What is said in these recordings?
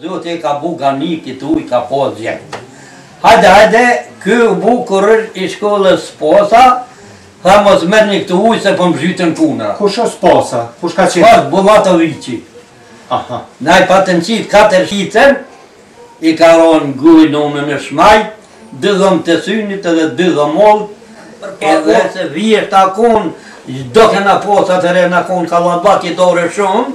Duhet të ka bu gani këtë uj ka po zgjet. Hajde, hajde, ky u bu kurir i shkollës Spasa, tha mos merni këtë uj se po më zhytën kunra. Kush është Spasa? Kush ka qenë? Spas Bullatoviqi. Aha. Na i patën qitë katër shicën, i ka ronë gujë në unë në shmajt, dy dhëmë të synit edhe dy dhëmallë, edhe se vjeshtë akun, do kena posat e rena akun, ka ladbaki dore shumë,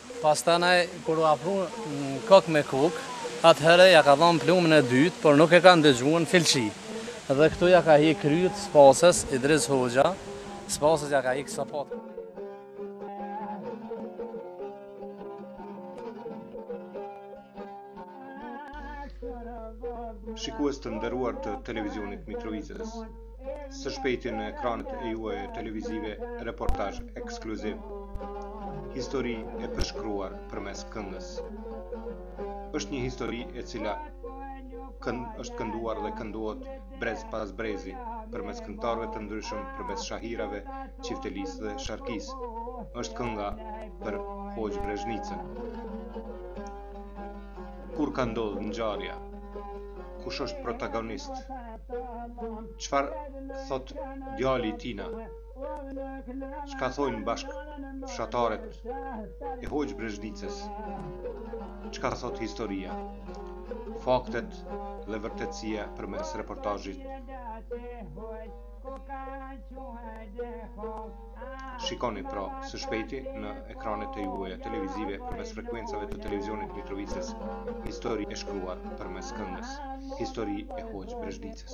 Pastanaj kur u afru në kokë me kokë, atëherë ia ka dhënë plumin e dytë, por nuk e ka ndëgjuar fillçi. Dhe këtu ia ka hekë kryt Spasës Idriz Hoxha, Spasës ia ka hekë sapat krujt. Shikues të nderuar të televizionit Mitrovicës, së shpejti në ekranet e juaja televizive reportazh ekskluziv. Histori e përshkruar përmes këngës. Është një histori e cila kënd, është kënduar dhe këndohet brez pas brezi përmes këngëtarëve të ndryshëm, përmes shahirave, çiftelisë dhe sharkisë. Është kënga për Hoxhë Breznicën. Kur ka ndodhë ngjarja? Kush është protagonist? Çfarë thotë djali i tina? Çka thojnë bashkëfshatarët e Hoxhë Breznicës? Çka thotë historia? Faktet dhe vërtetësia përmes reportazhit Shikoni pra së shpejti në ekranet e juaja televizive përmes frekuencave të televizionit Mitrovicës histori e shkruar përmes këngës histori e Hoxhë Breznicës.